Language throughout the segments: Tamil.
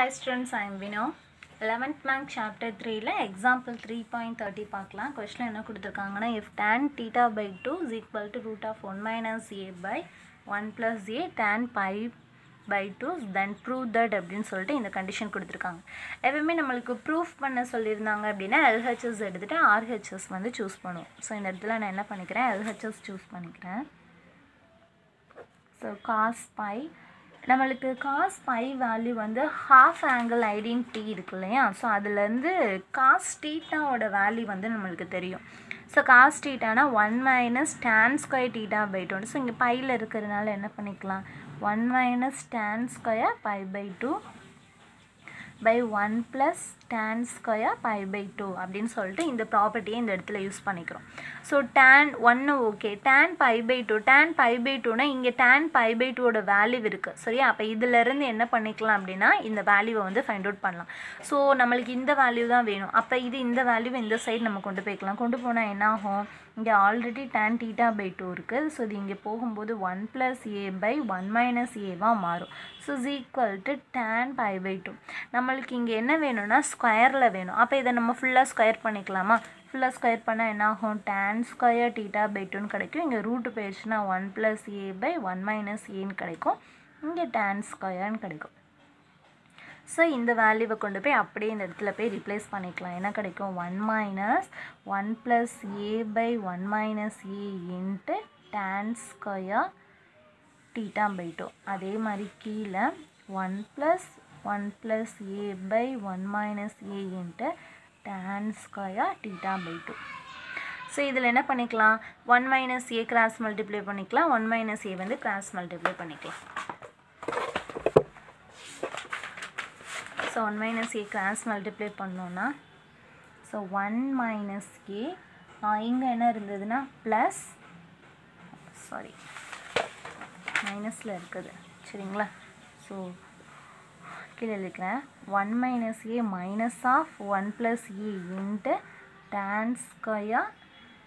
Hi students I'm Vino eleventh மேங்க் chapter த்ரீயில் எக்ஸாம்பிள் த்ரீ பாயிண்ட் தேர்ட்டி பார்க்கலாம். கொஸ்டின் என்ன கொடுத்துருக்காங்கன்னா if tan theta by two is equal to root of one minus a by one plus a tan phi by two then prove that அப்படின்னு சொல்லிட்டு இந்த கண்டிஷன் கொடுத்துருக்காங்க. எப்பவுமே நம்மளுக்கு ப்ரூஃப் பண்ண சொல்லியிருந்தாங்க அப்படின்னா எல்ஹெச்எஸ் எடுத்துகிட்டு ஆர்ஹெச்எஸ் வந்து சூஸ் பண்ணுவோம். ஸோ இந்த இடத்துல நான் என்ன பண்ணிக்கிறேன்? எல்ஹெச்எஸ் சூஸ் பண்ணிக்கிறேன். ஸோ காஸ் பை நம்மளுக்கு காஸ் பை வேல்யூ வந்து ஹாஃப் ஆங்கிள் ஐடின் டி இருக்கு இல்லையா? ஸோ அதுலேருந்து காஸ் டீட்டாவோட வேல்யூ வந்து நம்மளுக்கு தெரியும். So cos டீட்டானா one minus tan square theta by two so இங்கே பையில் இருக்கிறதுனால என்ன பண்ணிக்கலாம்? One minus tan square phi by two by one plus tan square phi by two அப்படின்னு சொல்லிட்டு இந்த ப்ராப்பர்ட்டியை இந்த இடத்துல யூஸ் பண்ணிக்கிறோம். ஸோ டேன் ஒன்று okay tan phi by two tan phi by டூனா இங்கே டேன் பை பை டூவோட வேல்யூ இருக்குது சரியா? அப்போ இதிலேருந்து என்ன பண்ணிக்கலாம் அப்படின்னா இந்த வேல்யூவை வந்து ஃபைண்ட் அவுட் பண்ணலாம். ஸோ நம்மளுக்கு இந்த வேல்யூ தான் வேணும். அப்போ இது இந்த வேல்யூ இந்த சைடு நம்ம கொண்டு போய்க்கலாம். கொண்டு போனால் என்ன ஆகும்? இங்கே already tan theta by two இருக்குது ஸோ இது இங்கே போகும்போது one plus a by one minus ஏவாக மாறும். So is equal to tan phi by two நம்ம நம்மளுக்கு இங்கே என்ன வேணும்னா ஸ்கொயரில் வேணும். அப்போ இதை நம்ம ஃபுல்லாக ஸ்கொயர் பண்ணிக்கலாமா? ஃபுல்லாக ஸ்கொயர் பண்ணால் என்ன ஆகும்? டேன் ஸ்கொயர் டீட்டா பை டூன்னு கிடைக்கும். இங்கே ரூட்டு போயிடுச்சுன்னா one plus a by one minus ஏன்னு கிடைக்கும். இங்கே டேன் ஸ்கொயர்னு கிடைக்கும். ஸோ இந்த வேல்யூவை கொண்டு போய் அப்படியே இந்த இடத்துல போய் ரிப்ளேஸ் பண்ணிக்கலாம். என்ன கிடைக்கும்? One minus one plus a by one minus a into tan square theta by two அதே மாதிரி கீழே one plus one plus a by one minus a into tan square theta by two so இதில் என்ன பண்ணிக்கலாம்? One minus a cross multiply பண்ணிக்கலாம். ஒன் மைனஸ் ஏ வந்து கிராஸ் மல்டிப்ளை பண்ணிக்கலாம். So one minus a cross multiply பண்ணோன்னா ஸோ ஒன் மைனஸ் ஏ இங்கே என்ன இருந்ததுன்னா ப்ளஸ் சாரி மைனஸில் இருக்குது. சரிங்களா? ஸோ கீழே இருக்கிறேன் one minus A minus of one plus A into tan square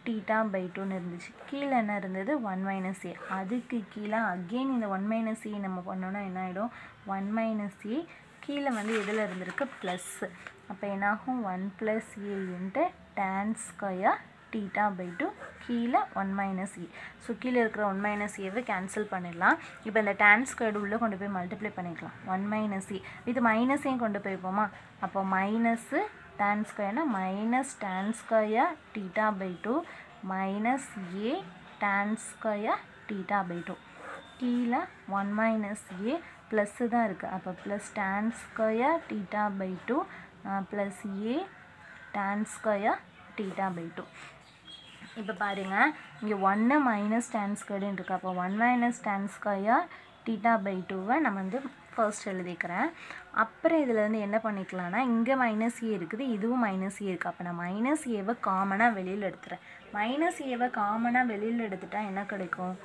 theta by டூன்னு இருந்துச்சு. கீழே என்ன இருந்தது? ஒன் மைனஸ் ஏ அதுக்கு கீழே அகெயின் இந்த ஒன் மைனஸ் ஏ நம்ம பண்ணோன்னா என்ன ஆகிடும் ஒன் மைனஸ் ஏ கீழே வந்து எதில் இருந்திருக்கு? ப்ளஸ்ஸு அப்போ என்னாகும்? One plus A into tan square theta by two கீழே ஒன் மைனஸ் ஏ ஸோ கீழே இருக்கிற ஒன் மைனஸ் ஏவை கேன்சல் பண்ணிடலாம். இப்போ இந்த டேன் ஸ்கொயர்டு உள்ளே கொண்டு போய் மல்டிப்ளை பண்ணிக்கலாம். ஒன் மைனஸ் ஏ இது மைனஸையும் கொண்டு போய்ப்போமா? அப்போ minus tan ஸ்கொயர்னா minus tan square theta by two minus A tan square theta by two கீழே ஒன் மைனஸ் ஏ ப்ளஸ்ஸு தான் இருக்குது அப்போ plus tan square theta by two plus A tan square theta by two இப்போ பாருங்கள் இங்கே ஒன்று மைனஸ் டென் ஸ்கொயர்னு இருக்குது அப்போ one minus tan square theta by டூவை நம்ம வந்து ஃபர்ஸ்ட் எழுதிக்கிறேன். அப்புறம் இதில் வந்து என்ன பண்ணிக்கலாம்னா இங்கே மைனஸ் ஏ இருக்குது இதுவும் மைனஸ் ஏ இருக்குது அப்போ நான் மைனஸ் ஏவை காமனாக வெளியில் எடுத்துகிறேன் மைனஸ் ஏவை காமனாக வெளியில் எடுத்துட்டா என்ன கிடைக்கும்?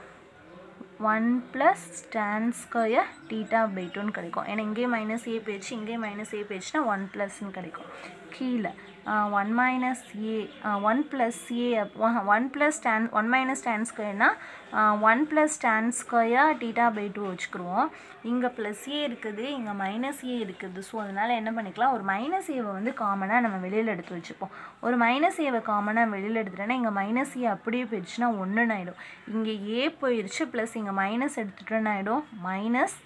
One plus tan square theta by டூன்னு கிடைக்கும். ஏன்னா இங்கே மைனஸ் ஏ போயிடுச்சு இங்கே மைனஸ் ஏ போயிடுச்சுன்னா ஒன் ப்ளஸ்ன்னு கிடைக்கும். கீழே. One minus A one plus A one plus tan one minus tan ஸ்கொயர்னா one plus tan square theta by two வச்சுக்கிருவோம் இங்கே ப்ளஸ் ஏ இருக்குது இங்கே மைனஸ் ஏ இருக்குது. ஸோ அதனால் என்ன பண்ணிக்கலாம் ஒரு மைனஸ் ஏவை வந்து காமனாக நம்ம வெளியில் எடுத்து வச்சுப்போம். ஒரு மைனஸ் ஏவை காமனாக வெளியில் எடுத்துட்டோன்னா இங்கே மைனஸ் ஏ அப்படியே போயிடுச்சுன்னா ஒன்றுன்னு ஆகிடும் இங்கே ஏ போயிடுச்சு ப்ளஸ் இங்கே மைனஸ் எடுத்துட்டோன்னு ஆகிடும் மைனஸ்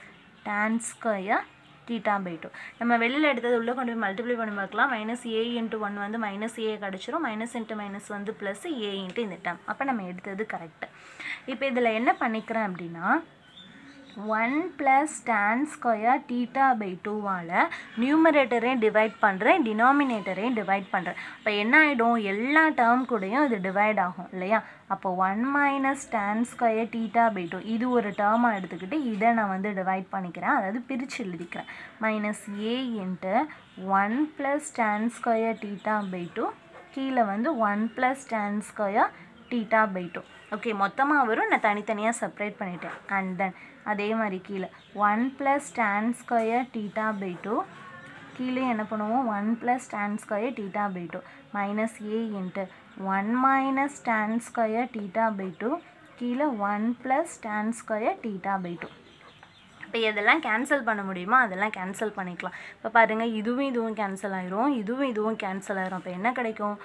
டேன் ஸ்கொயர் தீட்டாம் பை டூ நம்ம வெளியில் எடுத்தது உள்ளே கொண்டு போய் மல்டிப்ளை பண்ணி பார்க்கலாம். மைனஸ் ஏ இன்ட்டு ஒன் வந்து மைனஸ் ஏ கிடச்சிரும். மைனஸ் இன்ட்டு மைனஸ் வந்து ப்ளஸ் ஏ இன்ட்டு இந்த டேம் அப்போ நம்ம எடுத்தது கரெக்டு இப்போ இதில் என்ன பண்ணிக்கிறேன் அப்படின்னா one plus tan square theta by டூவால் நியூமரேட்டரையும் டிவைட் பண்ணுறேன் டினாமினேட்டரையும் டிவைட் பண்ணுறேன் இப்போ என்ன ஆகிடும் எல்லா டேர்ம் கூடயும் இது டிவைட் ஆகும் இல்லையா? அப்போ one minus tan square theta by two இது ஒரு டேர்மாக எடுத்துக்கிட்டு இதை நான் வந்து டிவைட் பண்ணிக்கிறேன். அதாவது பிரித்து எழுதிக்கிறேன். Minus A into one plus tan square theta by two கீழே வந்து one plus tan square theta by two okay மொத்தமாக வரும். நான் தனித்தனியாக செப்ரேட் பண்ணிட்டேன். அண்ட் தென் அதே மாதிரி கீழே. One plus tan square theta by two கீழே என்ன பண்ணுவோம்? One plus tan square theta by two minus A into one minus tan square theta by two கீழே one plus tan square theta by two இப்போ எதெல்லாம் கேன்சல் பண்ண முடியுமோ அதெல்லாம் கேன்சல் பண்ணிக்கலாம். இப்போ பாருங்கள் இதுவும் இதுவும் கேன்சல் ஆயிரும் இதுவும் இதுவும் கேன்சல் ஆயிரும். அப்போ என்ன கிடைக்கும்?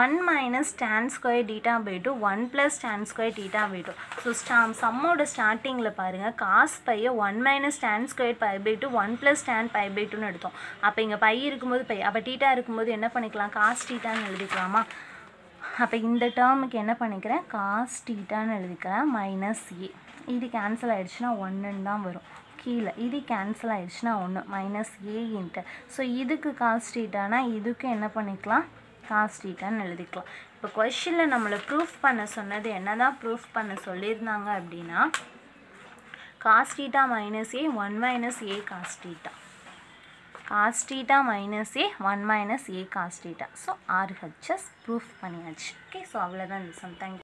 One minus tan square theta by two one plus tan square theta by two so ஸ்டா சம்மோட ஸ்டார்டிங்கில் பாருங்கள் காஸ் பையை one minus tan square by by two one plus tan by by டூன்னு எடுத்தோம். அப்போ இங்கே பை இருக்கும்போது பை அப்போ டீட்டா இருக்கும்போது என்ன பண்ணிக்கலாம்? காஸ் டீட்டான்னு எழுதிக்கலாமா? அப்போ இந்த டேர்முக்கு என்ன பண்ணிக்கிறேன்? காஸ் டீட்டான்னு எழுதிக்கிறேன் மைனஸ் ஏ இது கேன்சல் ஆகிடுச்சுன்னா ஒன்றுன்னு தான் வரும். கீழே. இது கேன்சல் ஆயிடுச்சுன்னா ஒன்று மைனஸ் ஏ இன்ட்டு ஸோ இதுக்கு காஸ் டீட்டானா இதுக்கு என்ன பண்ணிக்கலாம்? காஸ் டீட்டான்னு எழுதிக்கலாம். இப்போ கொஷினில் நம்மளை ப்ரூஃப் பண்ண சொன்னது என்ன தான் ப்ரூஃப் பண்ண சொல்லியிருந்தாங்க அப்படின்னா cos theta minus A one minus A cos theta cos theta minus A one minus A cos theta so RHS proof பண்ணியாச்சு. ஓகே ஸோ அவ்வளோதான் இந்த சம் தேங்க்யூ